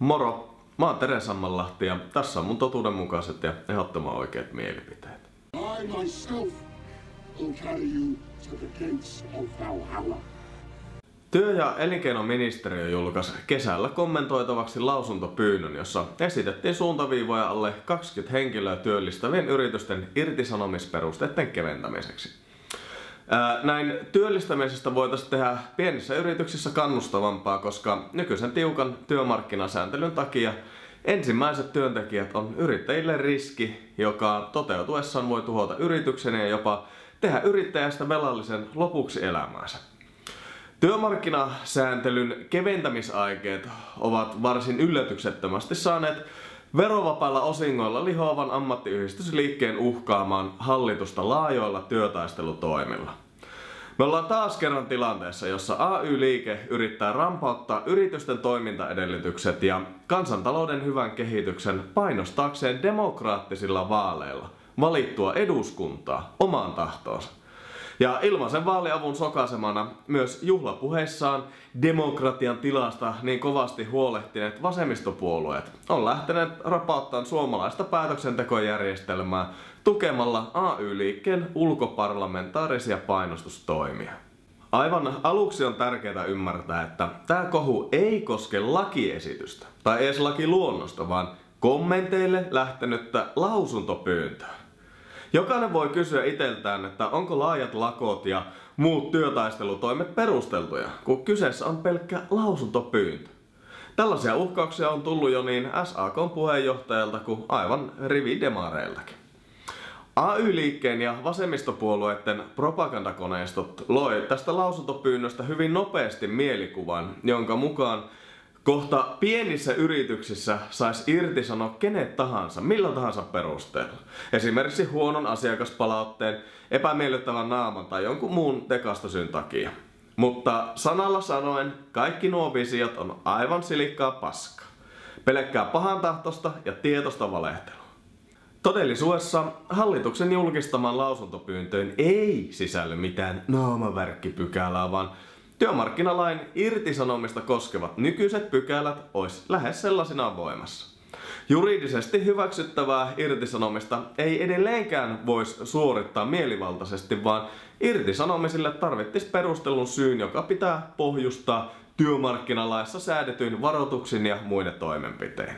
Moro! Mä oon Tere Sammanlahti ja tässä on mun totuudenmukaiset ja ehdottoman oikeat mielipiteet. I myself will carry you to the gates of Valhalla. Työ- ja elinkeinoministeriö julkaisi kesällä kommentoitavaksi lausuntopyynnön, jossa esitettiin suuntaviivoja alle 20 henkilöä työllistävien yritysten irtisanomisperusteiden keventämiseksi. Näin työllistämisestä voitaisiin tehdä pienissä yrityksissä kannustavampaa, koska nykyisen tiukan työmarkkinasääntelyn takia ensimmäiset työntekijät on yrittäjille riski, joka toteutuessaan voi tuhota yrityksen ja jopa tehdä yrittäjästä velallisen lopuksi elämäänsä. Työmarkkinasääntelyn keventämisaikeet ovat varsin yllätyksettömästi saaneet verovapailla osingoilla lihoavan ammattiyhdistysliikkeen uhkaamaan hallitusta laajoilla työtaistelutoimilla. Me ollaan taas kerran tilanteessa, jossa AY-liike yrittää rampauttaa yritysten toimintaedellytykset ja kansantalouden hyvän kehityksen painostaakseen demokraattisilla vaaleilla valittua eduskuntaa omaan tahtoonsa. Ja ilmaisen vaaliavun sokasemana myös juhlapuheissaan demokratian tilasta niin kovasti huolehtineet vasemmistopuolueet on lähteneet rapauttamaan suomalaista päätöksentekojärjestelmää tukemalla AY-liikkeen ulkoparlamentaarisia painostustoimia. Aivan aluksi on tärkeää ymmärtää, että tämä kohu ei koske lakiesitystä tai edes lakiluonnosta, vaan kommenteille lähtenyttä lausuntopyyntöä. Jokainen voi kysyä itseltään, että onko laajat lakot ja muut työtaistelutoimet perusteltuja, kun kyseessä on pelkkä lausuntopyyntö. Tällaisia uhkauksia on tullut jo niin SAK puheenjohtajalta kuin aivan rividemareiltakin. AY-liikkeen ja vasemmistopuolueiden propagandakoneistot loi tästä lausuntopyynnöstä hyvin nopeasti mielikuvan, jonka mukaan Kohta pienissä yrityksissä saisi irtisanoa kenet tahansa, millä tahansa perusteella. Esimerkiksi huonon asiakaspalautteen, epämiellyttävän naaman tai jonkun muun tekastosyn takia. Mutta sanalla sanoen, kaikki nuo visiot on aivan silikkaa paskaa. Pelkkää pahantahtosta ja tietosta valehtelua. Todellisuudessa hallituksen julkistamaan lausuntopyyntöön ei sisälly mitään naamavärkkipykälää, vaan Työmarkkinalain irtisanomista koskevat nykyiset pykälät olisi lähes sellaisinaan voimassa. Juridisesti hyväksyttävää irtisanomista ei edelleenkään voisi suorittaa mielivaltaisesti, vaan irtisanomisille tarvittis perustelun syyn, joka pitää pohjustaa työmarkkinalaissa säädetyin varoituksin ja muiden toimenpitein.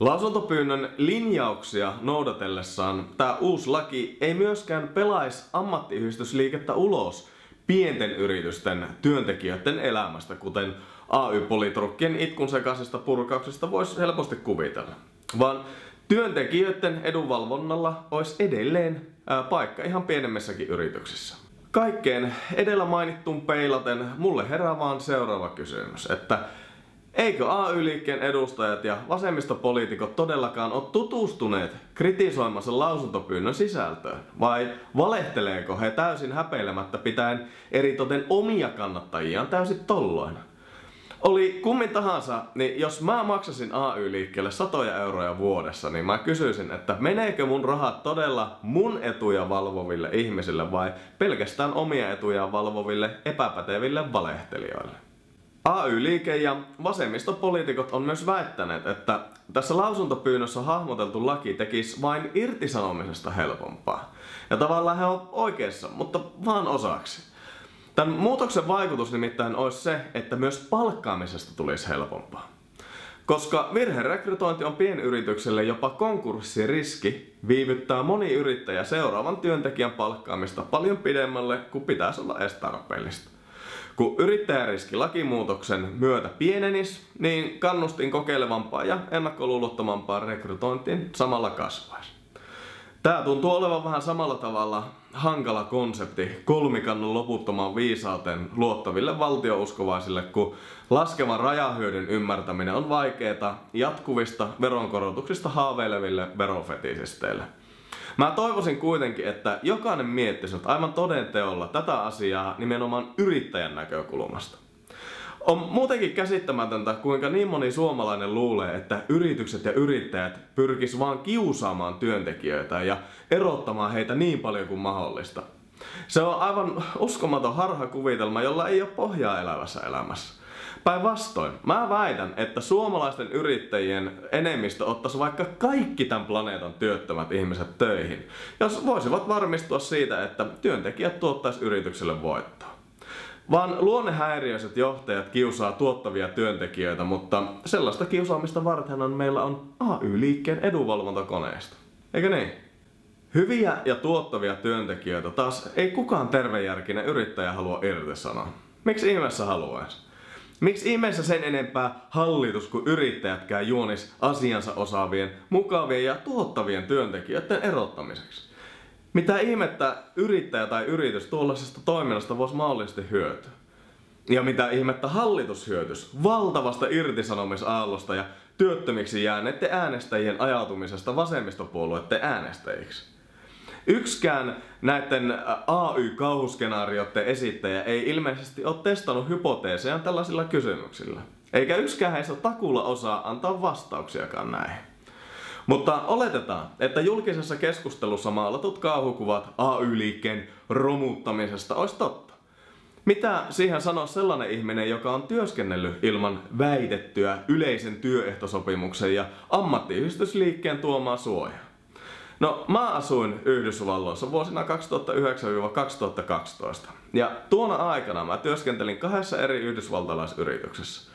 Lausuntopyynnön linjauksia noudatellessaan tämä uusi laki ei myöskään pelaisi ammattiyhdistysliikettä ulos pienten yritysten työntekijöiden elämästä, kuten AY-politrukkien itkun sekaisesta purkauksesta voisi helposti kuvitella. Vaan työntekijöiden edunvalvonnalla olisi edelleen ää, paikka ihan pienemmissäkin yrityksissä. Kaikkeen edellä mainittuun peilaten mulle herää vaan seuraava kysymys, että Eikö AY-liikkeen edustajat ja vasemmistopoliitikot todellakaan ole tutustuneet kritisoimassa lausuntopyynnön sisältöön? Vai valehteleeko he täysin häpeilemättä pitäen eritoten omia kannattajiaan täysin tolloina? Oli kummin tahansa, niin jos mä maksasin AY-liikkeelle satoja euroja vuodessa, niin mä kysyisin, että meneekö mun rahat todella mun etuja valvoville ihmisille vai pelkästään omia etuja valvoville epäpäteville valehtelijoille? AY-liike ja vasemmistopoliitikot on myös väittäneet, että tässä lausuntopyynnössä hahmoteltu laki tekisi vain irtisanomisesta helpompaa. Ja tavallaan he on oikeassa, mutta vaan osaksi. Tämän muutoksen vaikutus nimittäin olisi se, että myös palkkaamisesta tulisi helpompaa. Koska virherekrytointi on pienyritykselle jopa konkurssiriski, viivyttää moni yrittäjä seuraavan työntekijän palkkaamista paljon pidemmälle kuin pitäisi olla edes tarpeellista. Kun yrittäjäriski lakimuutoksen myötä pienenis, niin kannustin kokeilevampaa ja ennakkoluulottomampaan rekrytointiin samalla kasvaisi. Tää tuntuu olevan vähän samalla tavalla hankala konsepti kolmikannon loputtomaan viisauteen luottaville valtiouskovaisille, kun laskevan rajahyödyn ymmärtäminen on vaikeeta jatkuvista veronkorotuksista haaveileville verofetisisteille. Mä toivoisin kuitenkin, että jokainen miettisi nyt aivan todenteolla tätä asiaa nimenomaan yrittäjän näkökulmasta. On muutenkin käsittämätöntä, kuinka niin moni suomalainen luulee, että yritykset ja yrittäjät pyrkis vaan kiusaamaan työntekijöitä ja erottamaan heitä niin paljon kuin mahdollista. Se on aivan uskomaton harhakuvitelma, jolla ei ole pohjaa elävässä elämässä. Päinvastoin, mä väitän, että suomalaisten yrittäjien enemmistö ottaisi vaikka kaikki tämän planeetan työttömät ihmiset töihin, jos voisivat varmistua siitä, että työntekijät tuottaisi yritykselle voittoa. Vaan luonnehäiriöiset johtajat kiusaa tuottavia työntekijöitä, mutta sellaista kiusaamista vartenhan meillä on AY-liikkeen edunvalvontakoneista. Eikö niin? Hyviä ja tuottavia työntekijöitä taas ei kukaan tervejärkinen yrittäjä halua irtisanoa. Miksi ihmeessä haluaisi? Miksi ihmeessä sen enempää hallitus kuin yrittäjätkään juonis asiansa osaavien, mukavien ja tuottavien työntekijöiden erottamiseksi? Mitä ihmettä yrittäjä tai yritys tuollaisesta toiminnasta voisi mahdollisesti hyötyä? Ja mitä ihmettä hallitus hyötys valtavasta irtisanomisaallosta ja työttömiksi jääneiden äänestäjien ajautumisesta vasemmistopuolueiden äänestäjiksi? Yksikään näiden AY-kauhuskenaarioiden esittäjä ei ilmeisesti ole testannut hypoteesejaan tällaisilla kysymyksillä. Eikä yksikään heistä takulla osaa antaa vastauksiakaan näihin. Mutta oletetaan, että julkisessa keskustelussa maalatut kauhukuvat AY-liikkeen romuttamisesta olisi totta. Mitä siihen sanoo sellainen ihminen, joka on työskennellyt ilman väitettyä yleisen työehtosopimuksen ja ammattiyhdistysliikkeen tuomaa suojaa? No, mä asuin Yhdysvalloissa vuosina 2009-2012. Ja tuona aikana mä työskentelin kahdessa eri yhdysvaltalaisyrityksessä.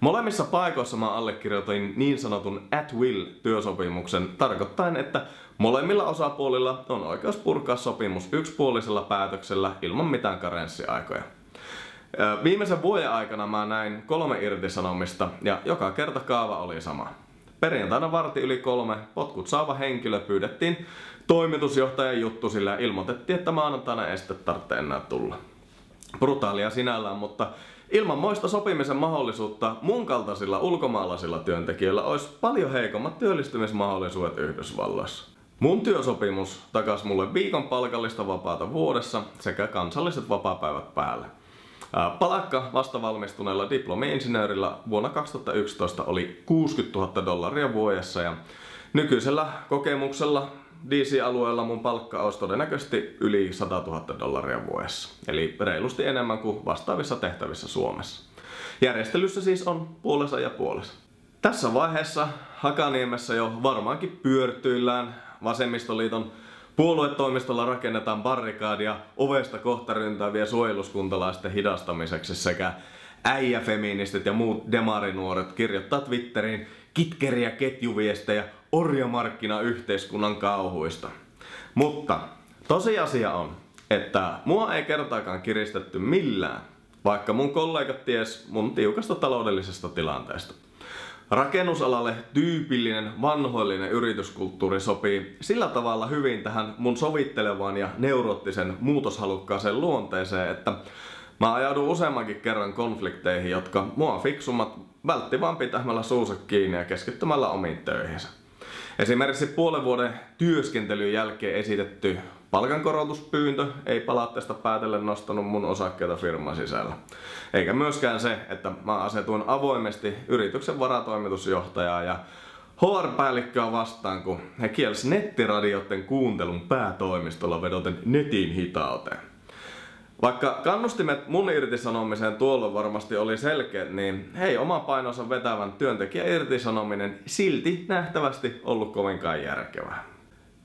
Molemmissa paikoissa mä allekirjoitin niin sanotun at will työsopimuksen tarkoittain, että molemmilla osapuolilla on oikeus purkaa sopimus yksipuolisella päätöksellä ilman mitään karenssiaikoja. Viimeisen vuoden aikana mä näin kolme irtisanomista ja joka kerta kaava oli sama. Perjantaina varti yli kolme potkut saava henkilö pyydettiin toimitusjohtajan juttu sillä ilmoitettiin, että maanantaina ei sitten tarvitse enää tulla. Brutaalia sinällään, mutta ilman moista sopimisen mahdollisuutta mun kaltaisilla ulkomaalaisilla työntekijöillä olisi paljon heikommat työllistymismahdollisuudet Yhdysvalloissa. Mun työsopimus takas mulle viikon palkallista vapaata vuodessa sekä kansalliset vapaapäivät päälle. Palakka vastavalmistuneella diplomi-insinöörillä vuonna 2011 oli 60 000 dollaria vuodessa ja nykyisellä kokemuksella DC-alueella mun palkka olisi todennäköisesti yli 100 000 dollaria vuodessa, eli reilusti enemmän kuin vastaavissa tehtävissä Suomessa. Järjestelyssä siis on puolessa ja puolessa. Tässä vaiheessa Hakaniemessä jo varmaankin pyörtyillään vasemmistoliiton Puoluetoimistolla rakennetaan barrikaadia ovesta kohta ryntäviä suojeluskuntalaisten hidastamiseksi sekä äijäfeministit ja muut demarinuoret kirjoittaa Twitteriin kitkeriä ketjuviestejä orjamarkkinayhteiskunnan kauhuista. Mutta tosiasia on, että mua ei kertaakaan kiristetty millään, vaikka mun kollegat ties mun tiukasta taloudellisesta tilanteesta. Rakennusalalle tyypillinen vanhoillinen yrityskulttuuri sopii sillä tavalla hyvin tähän mun sovittelevaan ja neuroottisen muutoshalukkaaseen luonteeseen, että mä ajaudun useammankin kerran konflikteihin, jotka mua fiksummat vältti vaan pitämällä suusa kiinni ja keskittymällä omiin töihinsä. Esimerkiksi puolen vuoden työskentelyn jälkeen esitetty palkankorotuspyyntö ei palautteesta päätellen nostanut mun osakkeita firman sisällä. Eikä myöskään se, että mä asetuin avoimesti yrityksen varatoimitusjohtajaa ja HR-päällikköä vastaan, kun he kielsi nettiradioiden kuuntelun päätoimistolla vedoten netin hitauteen. Vaikka kannustimet mun irtisanomiseen tuolloin varmasti oli selkeät, niin hei oma painonsa vetävän työntekijän irtisanominen silti nähtävästi ollut kovinkaan järkevää.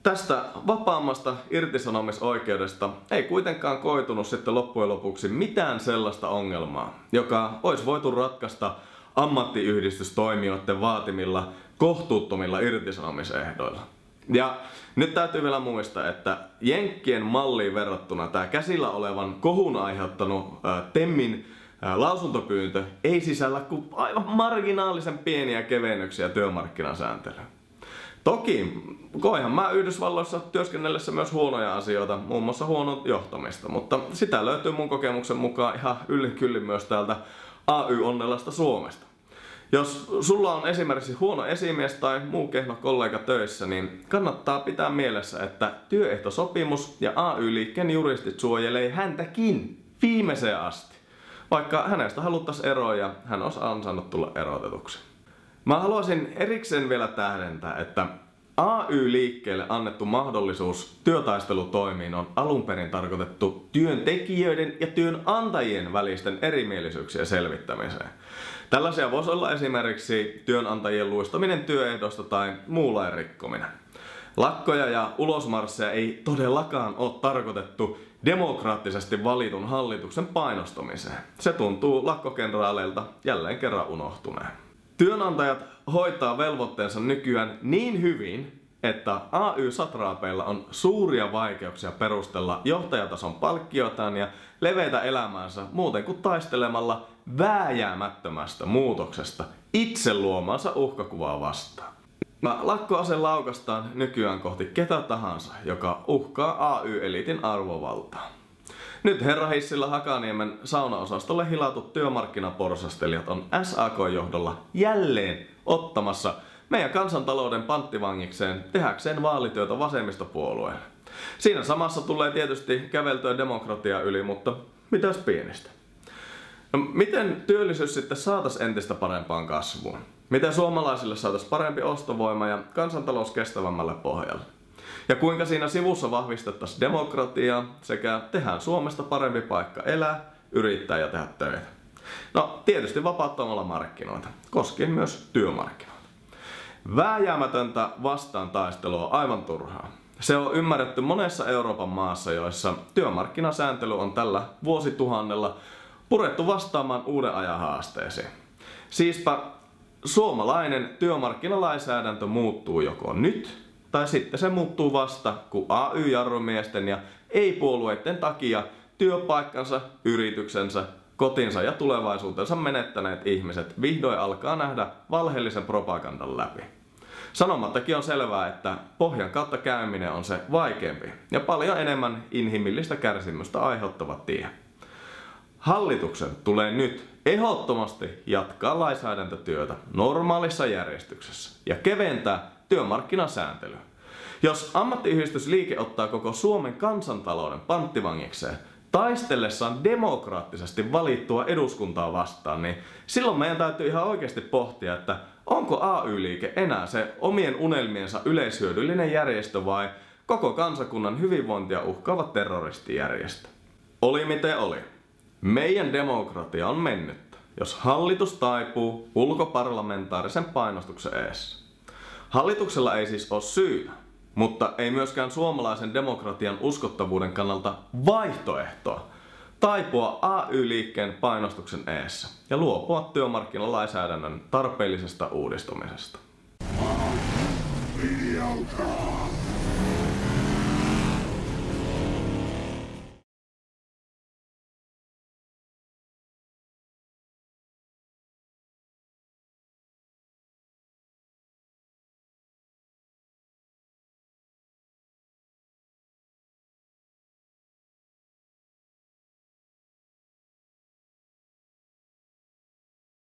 Tästä vapaammasta irtisanomisoikeudesta ei kuitenkaan koitunut sitten loppujen lopuksi mitään sellaista ongelmaa, joka olisi voitu ratkaista ammattiyhdistystoimijoiden vaatimilla kohtuuttomilla irtisanomisehdoilla. Ja nyt täytyy vielä muistaa, että Jenkkien malliin verrattuna tämä käsillä olevan kohun aiheuttanut ää, Temmin ää, lausuntopyyntö ei sisällä kuin aivan marginaalisen pieniä kevennyksiä työmarkkinasääntelyyn. Toki koihan mä Yhdysvalloissa työskennellessä myös huonoja asioita, muun muassa huono johtamista, mutta sitä löytyy mun kokemuksen mukaan ihan yllin myös täältä AY-onnellasta Suomesta. Jos sulla on esimerkiksi huono esimies tai muu kehno kollega töissä, niin kannattaa pitää mielessä, että työehtosopimus ja AY-liikkeen juristit suojelee häntäkin viimeiseen asti. Vaikka hänestä haluttaisiin eroa ja hän olisi ansainnut tulla erotetuksi. Mä haluaisin erikseen vielä tähdentää, että AY-liikkeelle annettu mahdollisuus työtaistelutoimiin on alun perin tarkoitettu työntekijöiden ja työnantajien välisten erimielisyyksien selvittämiseen. Tällaisia voisi olla esimerkiksi työnantajien luistaminen työehdosta tai muu lain rikkominen. Lakkoja ja ulosmarsseja ei todellakaan ole tarkoitettu demokraattisesti valitun hallituksen painostamiseen. Se tuntuu lakkokenraaleilta jälleen kerran unohtuneen. Työnantajat hoitaa velvoitteensa nykyään niin hyvin, että AY-satraapeilla on suuria vaikeuksia perustella johtajatason palkkiotaan ja leveitä elämäänsä muuten kuin taistelemalla vääjäämättömästä muutoksesta itse luomansa uhkakuvaa vastaan. Mä lakkoase laukastaan nykyään kohti ketä tahansa, joka uhkaa AY-elitin arvovaltaa. Nyt herra Hissillä Hakaniemen saunaosastolle hilatut työmarkkinaporsastelijat on SAK-johdolla jälleen ottamassa meidän kansantalouden panttivangikseen tehdäkseen vaalityötä vasemmistopuolueelle. Siinä samassa tulee tietysti käveltyä demokratiaa yli, mutta mitäs pienistä? No, miten työllisyys sitten saataisiin entistä parempaan kasvuun? Miten suomalaisille saataisiin parempi ostovoima ja kansantalous kestävämmälle pohjalle? Ja kuinka siinä sivussa vahvistettaisiin demokratiaa sekä tehdään Suomesta parempi paikka elää, yrittää ja tehdä töitä. No tietysti vapauttamalla markkinoita, koskien myös työmarkkinoita. Vääjäämätöntä vastaan taistelua aivan turhaa. Se on ymmärretty monessa Euroopan maassa, joissa työmarkkinasääntely on tällä vuosituhannella purettu vastaamaan uuden ajan haasteisiin. Siispä suomalainen työmarkkinalainsäädäntö muuttuu joko nyt tai sitten se muuttuu vasta, kun AY-jarrumiesten ja ei-puolueiden takia työpaikkansa, yrityksensä, kotinsa ja tulevaisuutensa menettäneet ihmiset vihdoin alkaa nähdä valheellisen propagandan läpi. Sanomattakin on selvää, että pohjan kautta käyminen on se vaikeampi ja paljon enemmän inhimillistä kärsimystä aiheuttava tie. Hallituksen tulee nyt ehdottomasti jatkaa lainsäädäntötyötä normaalissa järjestyksessä ja keventää työmarkkinasääntelyä. Jos ammattiyhdistysliike ottaa koko Suomen kansantalouden panttivangikseen taistellessaan demokraattisesti valittua eduskuntaa vastaan, niin silloin meidän täytyy ihan oikeasti pohtia, että onko AY-liike enää se omien unelmiensa yleishyödyllinen järjestö vai koko kansakunnan hyvinvointia uhkaava terroristijärjestö. Oli miten oli. Meidän demokratia on mennyt, jos hallitus taipuu ulkoparlamentaarisen painostuksen eessä. Hallituksella ei siis ole syytä, mutta ei myöskään suomalaisen demokratian uskottavuuden kannalta vaihtoehtoa taipua AY-liikkeen painostuksen eessä ja luopua työmarkkinalainsäädännön tarpeellisesta uudistumisesta. Mediocre.